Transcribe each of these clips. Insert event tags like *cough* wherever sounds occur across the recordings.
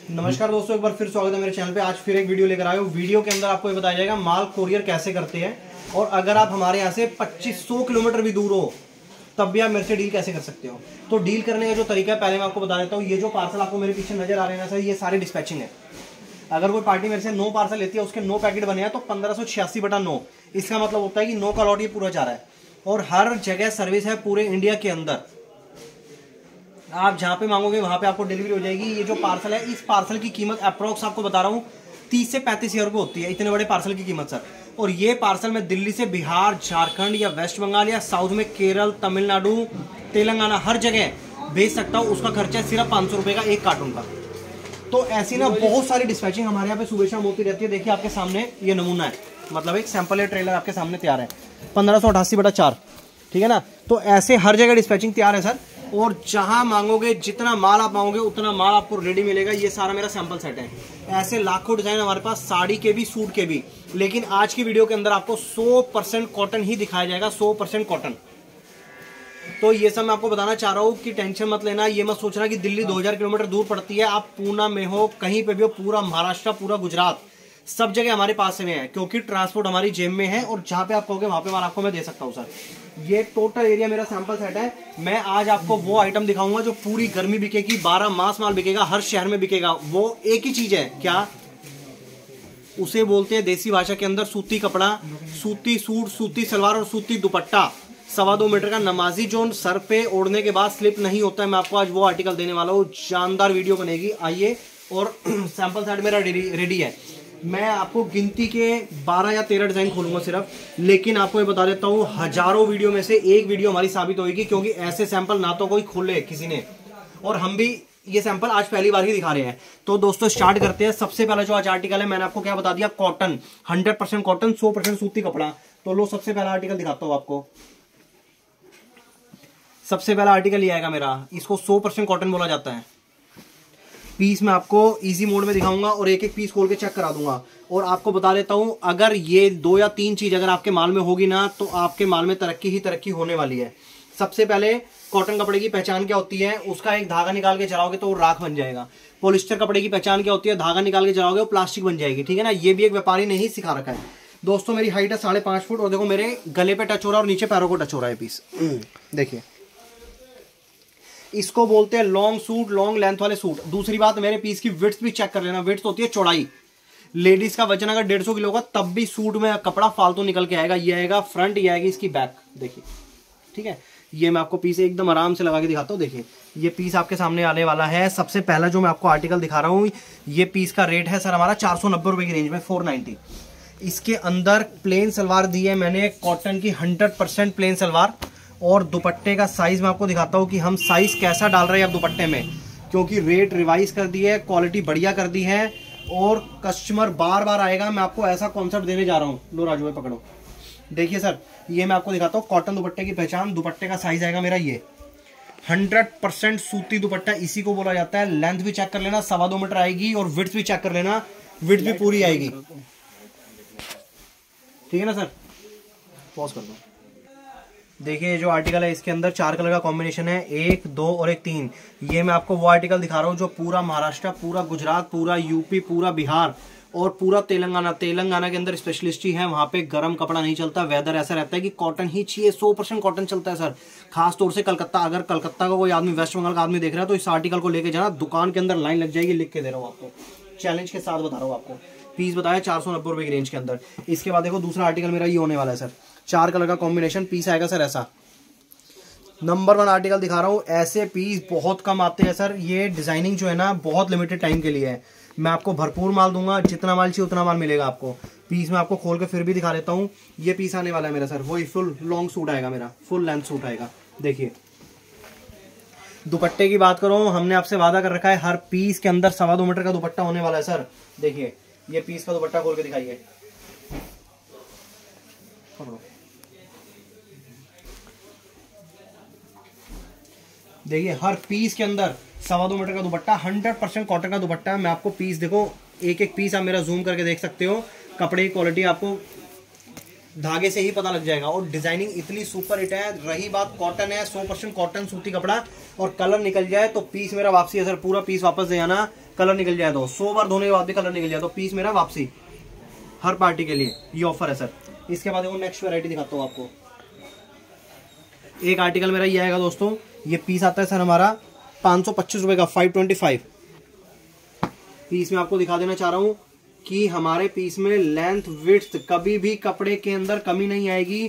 नमस्कार दोस्तों, एक बार फिर स्वागत है मेरे चैनल पे। आज फिर एक वीडियो लेकर हूँ। वीडियो के अंदर आपको ये बताया जाएगा माल कोरियर कैसे करते हैं। और अगर आप हमारे यहाँ से 2500 किलोमीटर भी दूर हो, तब भी आप मेरे से डील कैसे कर सकते हो? तो डील करने का जो तरीका है, पहले मैं आपको बता देता हूँ। ये जो पार्सल आपको मेरे पीछे नज़र आ रहे हैं सर, ये सारे डिस्पैचिंग है। अगर कोई पार्टी मेरे से नो पार्सल लेती है, उसके नो पैकेट बने हैं तो पंद्रह सौ बटा नो इसका मतलब होता है कि नो का लॉट ये पूरा जा रहा है। और हर जगह सर्विस है पूरे इंडिया के अंदर। आप जहाँ पे मांगोगे, वहाँ पे आपको डिलीवरी हो जाएगी। ये जो पार्सल है, इस पार्सल की कीमत अप्रोक्स आपको बता रहा हूँ, तीस से पैंतीस हज़ार रुपये होती है, इतने बड़े पार्सल की कीमत सर और ये पार्सल मैं दिल्ली से बिहार, झारखंड या वेस्ट बंगाल या साउथ में केरल, तमिलनाडु, तेलंगाना, हर जगह भेज सकता हूँ। उसका खर्चा है सिर्फ़ पाँच सौ का एक कार्टून का। तो ऐसी ना बहुत सारी डिस्पैचिंग हमारे यहाँ पे सुबह शाम होती रहती है। देखिए, आपके सामने ये नमूना है। मतलब एक सैंपल है ट्रेलर आपके सामने तैयार है। पंद्रह सौ अठासी बटा चार, ठीक है ना? तो ऐसे हर जगह डिस्पैचिंग तैयार है सर और जहाँ मांगोगे, जितना माल आप मांगोगे, उतना माल आपको रेडी मिलेगा। ये सारा मेरा सैंपल सेट है। ऐसे लाखों डिज़ाइन हमारे पास, साड़ी के भी सूट के भी। लेकिन आज की वीडियो के अंदर आपको 100 परसेंट कॉटन ही दिखाया जाएगा 100 परसेंट कॉटन तो ये सब मैं आपको बताना चाह रहा हूँ कि टेंशन मत लेना, ये मत सोचना कि दिल्ली 2000 किलोमीटर दूर पड़ती है, आप पूना में हो, कहीं पे भी हो, पूरा महाराष्ट्र, पूरा गुजरात। सब जगह हमारे पास में है, क्योंकि ट्रांसपोर्ट हमारी जेब में है और जहाँ पे आप कहोगे वहाँ पे माल आपको मैं दे सकता हूँ सर ये टोटल एरिया मेरा सैंपल सेट है। मैं आज आपको वो आइटम दिखाऊँगा जो पूरी गर्मी बिकेगी, बारह मास माल बिकेगा, हर शहर में बिकेगा। वो एक ही चीज़ है, क्या? उसे बोलते हैं देसी भाषा के अंदर सूती कपड़ा, सूती सूट, सूती सलवार और सूती दुपट्टा। सवा दो मीटर का नमाजी जोन, सर पे ओढ़ने के बाद स्लिप नहीं होता है। मैं आपको आज वो आर्टिकल देने वाला हूँ शानदार वीडियो बनेगी। आइए और *clears throat* सैंपल सेट मेरा रेडी है। मैं आपको गिनती के 12 या 13 डिज़ाइन खोलूँगा सिर्फ़, लेकिन आपको ये बता देता हूँ, हज़ारों वीडियो में से एक वीडियो हमारी साबित होगी क्योंकि ऐसे सैंपल ना तो कोई खोले किसी ने। और हम भी ये सैंपल आज पहली बार ही दिखा रहे हैं। तो दोस्तों स्टार्ट करते हैं। सबसे पहला जो आज आर्टिकल है, मैंने आपको क्या बता दिया? कॉटन हंड्रेड परसेंट कॉटन सौ परसेंट सूती कपड़ा। तो लो, सबसे पहला आर्टिकल दिखाता हूँ आपको। सबसे पहला आर्टिकल ये आएगा मेरा। इसको सौ परसेंट कॉटन बोला जाता है। पीस मैं आपको इजी मोड में दिखाऊँगा और एक एक पीस खोल के चेक करा दूँगा। और आपको बता देता हूँ, अगर ये दो या तीन चीज़ अगर आपके माल में होगी ना तो आपके माल में तरक्की ही तरक्की होने वाली है। सबसे पहले कॉटन कपड़े की पहचान क्या होती है? उसका एक धागा निकाल के चलाओगे तो वो राख बन जाएगा। पोलिस्टर कपड़े की पहचान क्या होती है? धागा निकाल के चलाओगे, वो प्लास्टिक बन जाएगी, ठीक है ना? ये भी एक व्यापारी ने ही सिखा रखा है। दोस्तों, मेरी हाइट है साढ़े पाँच फुट और देखो मेरे गले पे टच हो रहा है और नीचे पैरों को टच हो रहा है पीस देखिए। इसको बोलते हैं लॉन्ग सूट लॉन्ग लेंथ वाले सूट दूसरी बात, मेरे पीस की विड्थ भी चेक कर लेना. विड्थ होती है चौड़ाई. लेडीज़ का वज़न अगर डेढ़ सौ किलो का तब भी सूट में कपड़ा फालतू निकल के आएगा. ये आएगा फ्रंट ये आएगी इसकी बैक देखिए. ठीक है? ये मैं आपको पीस एकदम आराम से लगा के दिखाता हूँ. देखिए. ये पीस आपके सामने आने वाला है. सबसे पहला जो मैं आपको आर्टिकल दिखा रहा हूँ, ये पीस का रेट है सर हमारा चार सौ नब्बे रुपए की रेंज में फोर नाइनटी इसके अंदर प्लेन सलवार दी है मैंने. कॉटन की हंड्रेड परसेंट प्लेन सलवार. और दुपट्टे का साइज़ मैं आपको दिखाता हूँ कि हम साइज़ कैसा डाल रहे हैं अब दुपट्टे में। क्योंकि रेट रिवाइज कर दी है क्वालिटी बढ़िया कर दी है और कस्टमर बार बार आएगा, मैं आपको ऐसा कॉन्सेप्ट देने जा रहा हूँ। लो राजू भाई, पकड़ो। देखिए सर ये मैं आपको दिखाता हूँ कॉटन दुपट्टे की पहचान। दुपट्टे का साइज़ आएगा मेरा ये। हंड्रेड परसेंट सूती दुपट्टा, इसी को बोला जाता है। लेंथ भी चेक कर लेना, सवा दो मीटर आएगी और विथ भी चेक कर लेना। विथ भी पूरी आएगी। ठीक है ना सर पॉज कर दो। देखिए, जो आर्टिकल है, इसके अंदर चार कलर का कॉम्बिनेशन है, एक, दो और एक तीन। ये मैं आपको वो आर्टिकल दिखा रहा हूँ जो पूरा महाराष्ट्र, पूरा गुजरात, पूरा यूपी पूरा बिहार और पूरा तेलंगाना। तेलंगाना के अंदर स्पेशलिस्ट ही है, वहाँ पे गर्म कपड़ा नहीं चलता वेदर ऐसा रहता है कि कॉटन ही चाहिए। सौ परसेंट कॉटन चलता है सर खास तौर से कलकत्ता, अगर कलकत्ता का कोई आदमी वेस्ट बंगाल का आदमी देख रहा है तो इस आर्टिकल को लेके जाना। दुकान के अंदर लाइन लग जाएगी, लिख के दे रहा हूँ आपको। चैलेंज के साथ बता रहा हूँ आपको। पीस बताया चार सौ नब्बे रुपए की रेंज के अंदर। इसके बाद देखो, दूसरा आर्टिकल मेरा ये होने वाला है सर चार कलर का कॉम्बिनेशन पीस आएगा सर ऐसा। नंबर वन आर्टिकल दिखा रहा हूँ, ऐसे पीस बहुत कम आते हैं सर। ये डिज़ाइनिंग जो है ना, बहुत लिमिटेड टाइम के लिए है। मैं आपको भरपूर माल दूँगा, जितना माल चाहिए उतना माल मिलेगा आपको। पीस मैं आपको खोल के फिर भी दिखा देता हूँ। ये पीस आने वाला है मेरा सर, वही फुल लॉन्ग सूट आएगा मेरा फुल लेंथ सूट आएगा। देखिए। दुपट्टे की बात करो, हमने आपसे वादा कर रखा है, हर पीस के अंदर सवा दो मीटर का दुपट्टा होने वाला है सर। देखिए, ये पीस का दुपट्टा खोल के दिखाइए। देखिए, हर पीस के अंदर सवा दो मीटर का दुपट्टा हंड्रेड परसेंट कॉटन का दुपट्टा है मैं आपको पीस देखो एक एक पीस आप मेरा जूम करके देख सकते हो, कपड़े की क्वालिटी आपको धागे से ही पता लग जाएगा। और डिज़ाइनिंग इतनी सुपर हिट है, रही बात कॉटन है, सौ परसेंट कॉटन सूती कपड़ा, और कलर निकल जाए तो पीस मेरा वापसी है सर पूरा पीस वापस दे आना कलर निकल जाए तो। सौ बार धोने के बाद भी कलर निकल जाए तो पीस मेरा वापसी। हर पार्टी के लिए ये ऑफ़र है सर इसके बाद नेक्स्ट वेरायटी दिखाता हूँ आपको। एक आर्टिकल मेरा ये आएगा, दोस्तों। ये पीस आता है सर हमारा पाँच सौ पच्चीस रुपए का फाइव ट्वेंटी फाइव पीस में आपको दिखा देना चाह रहा हूँ कि हमारे पीस में लेंथ विथ कभी भी कपड़े के अंदर कमी नहीं आएगी।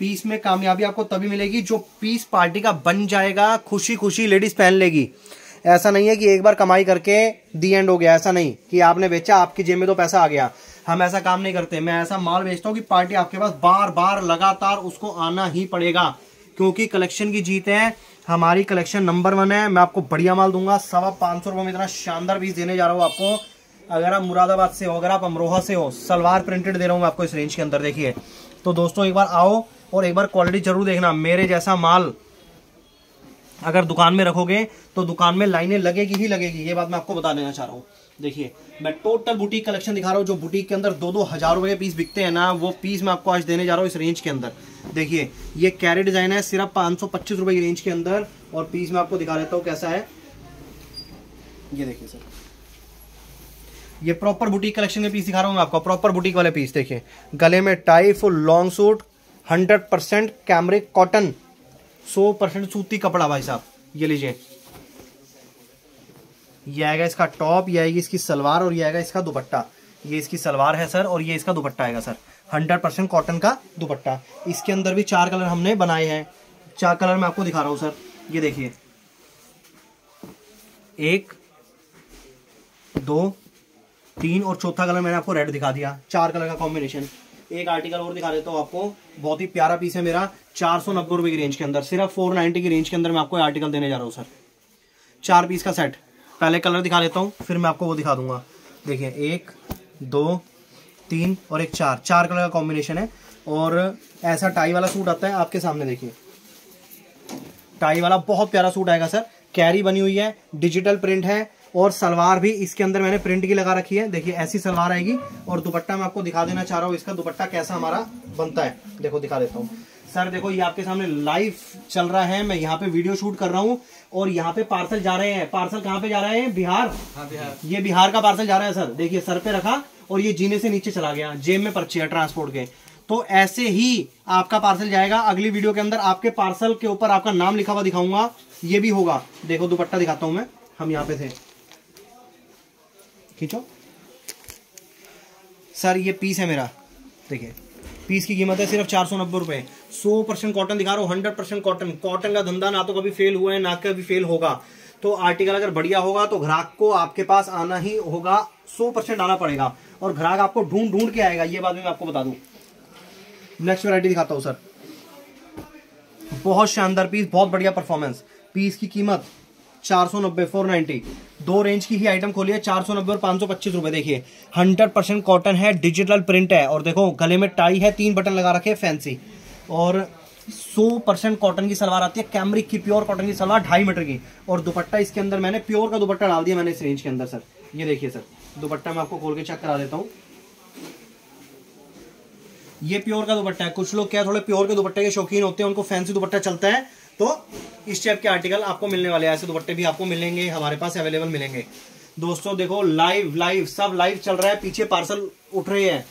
पीस में कामयाबी आपको तभी मिलेगी जो पीस पार्टी का बन जाएगा खुशी खुशी लेडीज़ पहन लेगी। ऐसा नहीं है कि एक बार कमाई करके दी एंड हो गया, ऐसा नहीं कि आपने बेचा, आपकी जेब में तो पैसा आ गया। हम ऐसा काम नहीं करते, मैं ऐसा माल बेचता हूँ कि पार्टी आपके पास बार बार लगातार उसको आना ही पड़ेगा। क्योंकि कलेक्शन की जीत है। हमारी कलेक्शन नंबर वन है। मैं आपको बढ़िया माल दूँगा। सवा पाँच सौ रुपए में इतना शानदार पीस देने जा रहा हूँ आपको। अगर आप मुरादाबाद से हो, अगर आप अमरोहा से हो, सलवार प्रिंटेड दे रहा हूँ आपको इस रेंज के अंदर, देखिए। तो दोस्तों, एक बार आओ और एक बार क्वालिटी ज़रूर देखना। मेरे जैसा माल अगर दुकान में रखोगे तो दुकान में लाइनें लगेगी ही लगेगी। ये बात मैं आपको बता देना चाह रहा हूँ। देखिए, मैं टोटल बुटीक कलेक्शन दिखा रहा हूँ, जो बुटीक के अंदर दो दो हज़ार रुपए के पीस बिकते हैं ना, वो पीस मैं आपको आज देने जा रहा हूँ इस रेंज के अंदर। देखिए, ये कैरी डिज़ाइन है, सिर्फ़ पाँच सौ पच्चीस रुपए की रेंज के अंदर, और पीस मैं आपको दिखा देता हूँ कैसा है। ये देखिए सर। ये प्रॉपर बुटीक कलेक्शन के पीस दिखा रहा हूँ मैं आपको प्रॉपर बुटीक वाले पीस देखिए। गले में tie full long suit hundred percent cambric cotton सौ परसेंट सूती कपड़ा भाई साहब, ये लीजिए। ये आएगा इसका टॉप ये आएगी इसकी सलवार, और ये आएगा इसका दुपट्टा। ये इसकी सलवार है सर, और ये इसका दुपट्टा आएगा सर। हंड्रेड परसेंट कॉटन का दुपट्टा। इसके अंदर भी चार कलर हमने बनाए हैं। चार कलर मैं आपको दिखा रहा हूँ, सर। ये देखिए। एक, दो, तीन और चौथा कलर मैंने आपको रेड दिखा दिया। चार कलर का कॉम्बिनेशन एक आर्टिकल और दिखा देता हूँ आपको। बहुत ही प्यारा पीस है मेरा। चार सौ नब्बे रुपए की रेंज के अंदर। सिर्फ़ फोर नाइनटी की रेंज के अंदर मैं आपको आर्टिकल देने जा रहा हूँ, सर। चार पीस का सेट पहले कलर दिखा देता हूँ, फिर मैं आपको वो दिखा दूँगा। देखिए, एक, दो तीन और एक चार। चार कलर का कॉम्बिनेशन है और ऐसा टाई वाला सूट आता है आपके सामने देखिए। टाई वाला बहुत प्यारा सूट आएगा सर कैरी बनी हुई है डिजिटल प्रिंट है और सलवार भी इसके अंदर मैंने प्रिंट की लगा रखी है। देखिए ऐसी सलवार आएगी और दुपट्टा मैं आपको दिखा देना चाह रहा हूँ इसका दुपट्टा कैसा हमारा बनता है। देखो दिखा देता हूँ। सर देखो ये आपके सामने लाइव चल रहा है मैं यहाँ पे वीडियो शूट कर रहा हूँ और यहाँ पे पार्सल जा रहे हैं। पार्सल कहाँ पे जा रहे हैं? बिहार। हाँ बिहार। ये बिहार का पार्सल जा रहा है सर देखिए सर पे रखा। और ये जीने से नीचे चला गया, जेब में पर्ची है ट्रांसपोर्ट के। तो ऐसे ही आपका पार्सल जाएगा। अगली वीडियो के अंदर आपके पार्सल के ऊपर आपका नाम लिखा हुआ दिखाऊँगा। ये भी होगा। देखो, दुपट्टा दिखाता हूँ मैं। हम यहाँ पे थे। खींचो। सर, ये पीस है मेरा। देखिए, पीस की कीमत है सिर्फ़ चार सौ नब्बे रुपए। सौ परसेंट कॉटन दिखा रहा हूँ, हंड्रेड परसेंट कॉटन कॉटन का धंधा ना तो कभी फेल हुआ है, ना कभी फेल होगा। तो आर्टिकल अगर बढ़िया होगा तो ग्राहक को आपके पास आना ही होगा। सौ परसेंट आना पड़ेगा। और ग्राहक आपको ढूंढ ढूंढ के आएगा। ये बात मैं आपको बता दूँ। नेक्स्ट वैरायटी दिखाता हूँ सर बहुत शानदार पीस बहुत बढ़िया परफॉर्मेंस पीस की कीमत चार सौ नब्बे फोर नाइनटी दो रेंज की ही आइटम खोली है, चार सौ नब्बे और पाँच सौ पच्चीस रुपए। देखिए हंड्रेड परसेंट कॉटन है डिजिटल प्रिंट है, और देखो, गले में टाई है, तीन बटन लगा रखे फैंसी और सौ परसेंट कॉटन की सलवार आती है कैमरिक की प्योर कॉटन की सलवार, ढाई मीटर की। और दुपट्टा इसके अंदर मैंने प्योर का दुपट्टा डाल दिया मैंने इस रेंज के अंदर सर ये देखिए सर दुपट्टा मैं आपको खोल के चेक करा देता हूँ। ये प्योर का दुपट्टा है। कुछ लोग क्या थोड़े प्योर के दुपट्टे के शौकीन होते हैं, उनको फैंसी दुपट्टा चलता है तो इस टाइप के आर्टिकल आपको मिलने वाले ऐसे दुपट्टे भी आपको मिलेंगे, हमारे पास अवेलेबल मिलेंगे। दोस्तों, देखो लाइव लाइव सब लाइव चल रहा है, पीछे पार्सल उठ रहे हैं।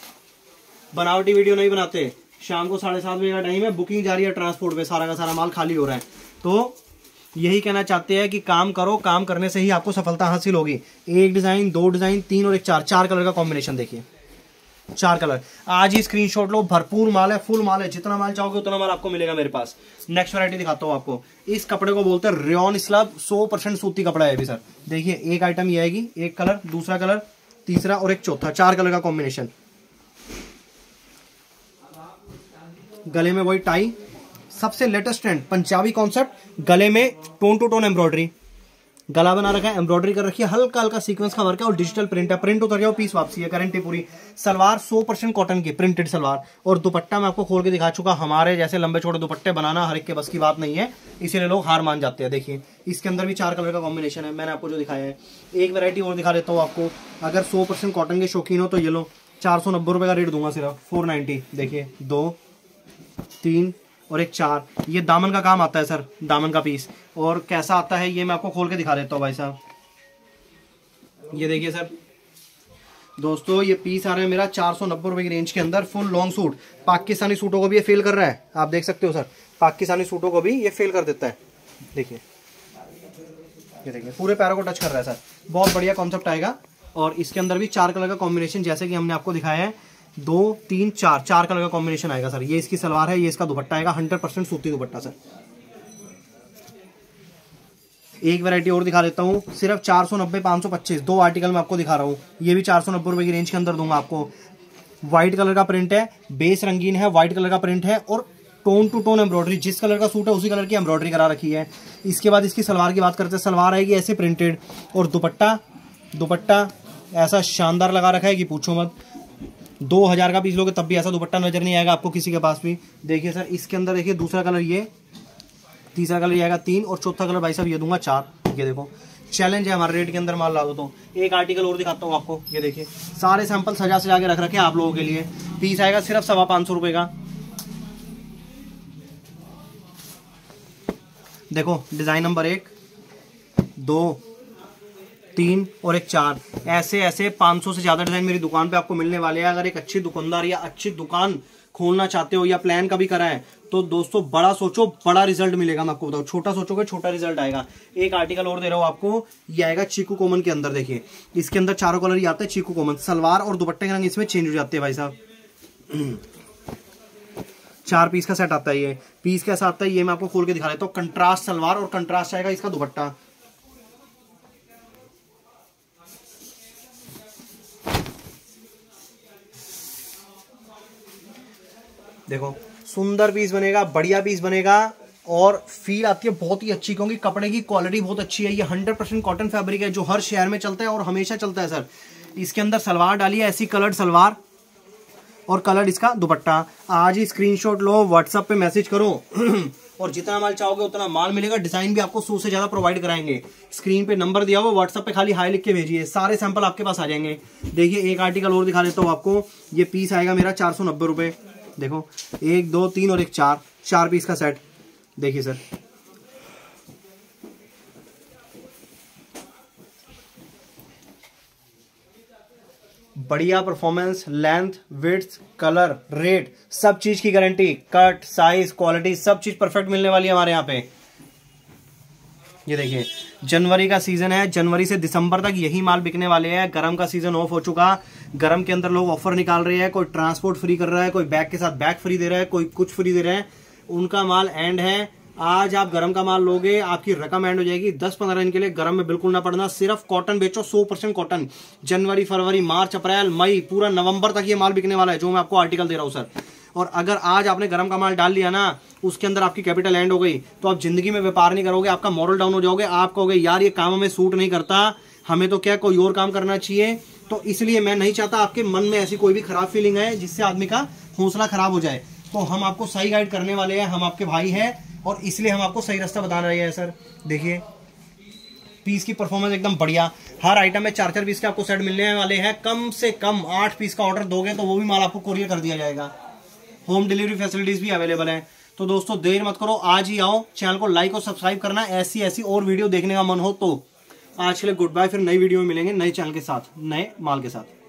बनावटी वीडियो नहीं बनाते। शाम को साढ़े सात बजे का टाइम है बुकिंग जा रही है ट्रांसपोर्ट पे, सारा का सारा माल खाली हो रहा है। तो यही कहना चाहते हैं कि काम करो, काम करने से ही आपको सफलता हासिल होगी। एक डिज़ाइन, दो डिज़ाइन, तीन और एक चार। चार कलर का कॉम्बिनेशन देखिए। चार कलर। आज ही स्क्रीनशॉट लो, भरपूर माल है फुल माल है। जितना माल चाहोगे उतना माल आपको मिलेगा मेरे पास। नेक्स्ट वैरायटी दिखाता हूँ आपको। इस कपड़े को बोलते हैं रेन स्लब सौ परसेंट सूती कपड़ा है अभी सर। देखिए, एक आइटम ये आएगी, एक कलर, दूसरा कलर, तीसरा और एक चौथा। चार कलर का कॉम्बिनेशन गले में वही टाई सबसे लेटेस्ट ट्रेंड पंजाबी कॉन्सेप्ट गले में टोन टू टोन एम्ब्रॉयडरी गला बना रखा है एम्ब्रॉयडरी कर रखी है, हल्का हल्का सीक्वेंस का वर्क है और डिजिटल प्रिंट है। प्रिंट उतर गया पीस वापसी है गारंटी पूरी। सलवार 100 परसेंट कॉटन की प्रिंटेड सलवार। और दुपट्टा मैं आपको खोल के दिखा चुका, हमारे जैसे लंबे छोटे दुपट्टे बनाना हर एक के बस की बात नहीं है, इसीलिए लोग हार मान जाते हैं। देखिए, इसके अंदर भी चार कलर का कॉम्बिनेशन है, मैंने आपको जो दिखाया है। एक वेरायटी और दिखा देता हूँ आपको। अगर सौ कॉटन के शौकीन हो तो ये लो, चार का रेट दूँगा सिर्फ़ फोर देखिए, दो, तीन और एक चार। ये दामन का काम आता है, सर, दामन का पीस। और कैसा आता है, ये मैं आपको खोल के दिखा देता हूँ, भाई साहब। ये देखिए, सर। दोस्तों, ये पीस आ रहा है मेरा चार सौ नब्बे रुपए की रेंज के अंदर फुल लॉन्ग सूट पाकिस्तानी सूटों को भी ये फेल कर रहा है। आप देख सकते हो, सर। पाकिस्तानी सूटों को भी ये फेल कर देता है। देखिए। ये देखिए, पूरे पैरों को टच कर रहा है, सर। बहुत बढ़िया कॉन्सेप्ट आएगा। और इसके अंदर भी चार कलर का कॉम्बिनेशन जैसे कि हमने आपको दिखाया है। दो, तीन, चार चार कलर का कॉम्बिनेशन आएगा सर। ये इसकी सलवार है, ये इसका दुपट्टा आएगा हंड्रेड परसेंट सूती दुपट्टा सर। एक वैरायटी और दिखा देता हूँ। सिर्फ़ चार सौ नब्बे, पाँच सौ पच्चीस। दो आर्टिकल मैं आपको दिखा रहा हूँ। ये भी चार सौ नब्बे रुपए की रेंज के अंदर दूँगा आपको। व्हाइट कलर का प्रिंट है बेस रंगीन है व्हाइट कलर का प्रिंट है और टोन टू टोन एम्ब्रॉयडरी जिस कलर का सूट है, उसी कलर की एम्ब्रॉयडरी करा रखी है। इसके बाद इसकी सलवार की बात करते हैं। सलवार आएगी ऐसे प्रिंटेड और दुपट्टा दुपट्टा ऐसा शानदार लगा रखा है कि पूछो मत। दो हज़ार का पीस लोगे, तब भी ऐसा दुपट्टा नज़र नहीं आएगा आपको किसी के पास भी। देखिए सर, इसके अंदर देखिए दूसरा कलर ये, तीसरा कलर ये आएगा तीन, और चौथा कलर भाई साहब ये दूँगा चार। ये देखो चैलेंज है हमारे रेट के अंदर, माल ला दो तो। एक आर्टिकल और दिखाता हूँ आपको, ये देखिए। सारे सैंपल सजा सजा के रख रखे आप लोगों के लिए। पीस आएगा सिर्फ़ सवा पाँच सौ रुपये का। देखो डिज़ाइन नंबर एक, दो तीन और एक चार। ऐसे ऐसे 500 से ज़्यादा डिज़ाइन मेरी दुकान पे आपको मिलने वाले हैं। अगर एक अच्छी दुकानदार या अच्छी दुकान खोलना चाहते हो या प्लान कभी करा है तो दोस्तों बड़ा सोचो, बड़ा रिज़ल्ट मिलेगा। मैं आपको बताऊँ, छोटा सोचोगे, छोटा रिज़ल्ट आएगा। एक आर्टिकल और दे रहा हूँ आपको, ये आएगा चीकू कोमन के अंदर, देखिए। इसके अंदर चारों कलर ही आते हैं, चीकू कोमन। सलवार और दुपट्टे के रंग इसमें चेंज हो जाते हैं भाई साहब। *clears throat* चार पीस का सेट आता है ये। पीस कैसा आता है, ये मैं आपको खोल के दिखा देता हूँ। कंट्रास्ट सलवार और कंट्रास्ट आएगा इसका दुपट्टा। देखो, सुंदर पीस बनेगा, बढ़िया पीस बनेगा, और फील आती है बहुत ही अच्छी, क्योंकि कपड़े की क्वालिटी बहुत अच्छी है। ये हंड्रेड परसेंट कॉटन फैब्रिक है, जो हर शहर में चलता है और हमेशा चलता है सर इसके अंदर सलवार डाली है, ऐसी कलर्ड सलवार, और कलर इसका दुपट्टा। आज ही स्क्रीनशॉट लो व्हाट्सएप पे मैसेज करो। *clears throat* और जितना माल चाहोगे, उतना माल मिलेगा। डिज़ाइन भी आपको सौ से ज़्यादा प्रोवाइड कराएँगे। स्क्रीन पे नंबर दिया हुआ व्हाट्सएप पे खाली हाई लिख के भेजिए। सारे सैंपल आपके पास आ जाएँगे। देखिए, एक आर्टिकल और दिखा देता हूँ आपको। ये पीस आएगा मेरा चार सौ नब्बे रुपए। देखो, एक, दो, तीन और एक चार। चार पीस का सेट देखिए सर बढ़िया performance length width colour rate सब चीज़ की गारंटी कट साइज़ क्वालिटी सब चीज़ परफेक्ट मिलने वाली है हमारे यहाँ पे। ये देखिए, जनवरी का सीज़न है, जनवरी से दिसंबर तक यही माल बिकने वाले हैं। गर्म का सीज़न ऑफ़ हो चुका। गर्म के अंदर लोग ऑफ़र निकाल रहे हैं, कोई ट्रांसपोर्ट फ्री कर रहा है, कोई बैग के साथ बैग फ्री दे रहा है, कोई कुछ फ्री दे रहे हैं। उनका माल एंड है। आज आप गर्म का माल लोगे, आपकी रकम एंड हो जाएगी। दस पंद्रह दिन के लिए गर्म में बिल्कुल ना पड़ना, सिर्फ़ कॉटन बेचो, सौ परसेंट कॉटन जनवरी, फरवरी, मार्च, अप्रैल, मई, पूरा नवंबर तक ये माल बिकने वाला है, जो मैं आपको आर्टिकल दे रहा हूँ सर और अगर आज आपने गर्म का माल डाल लिया ना, उसके अंदर आपकी कैपिटल एंड हो गई तो आप ज़िंदगी में व्यापार नहीं करोगे, आपका मॉरल डाउन हो जाओगे, आप कहोगे, यार, ये काम हमें सूट नहीं करता, हमें तो क्या कोई और काम करना चाहिए? तो इसलिए मैं नहीं चाहता आपके मन में ऐसी कोई भी खराब फीलिंग है जिससे आदमी का हौसला खराब हो जाए। तो हम आपको सही गाइड करने वाले हैं, हम आपके भाई हैं और इसलिए हम आपको सही रास्ता बता रहे हैं सर देखिए पीस की परफॉर्मेंस एकदम बढ़िया। हर आइटम में चार चार पीस के आपको सेट मिलने वाले हैं। कम से कम आठ पीस का ऑर्डर दोगे तो वो भी माल आपको कोरियर कर दिया जाएगा। होम डिलीवरी फैसिलिटीज़ भी अवेलेबल है। तो दोस्तों, देर मत करो, आज ही आओ। चैनल को लाइक और सब्सक्राइब करना। ऐसी ऐसी और वीडियो देखने का मन हो तो। आज के लिए गुड बाय फिर नई वीडियो में मिलेंगे नए चैनल के साथ, नए माल के साथ।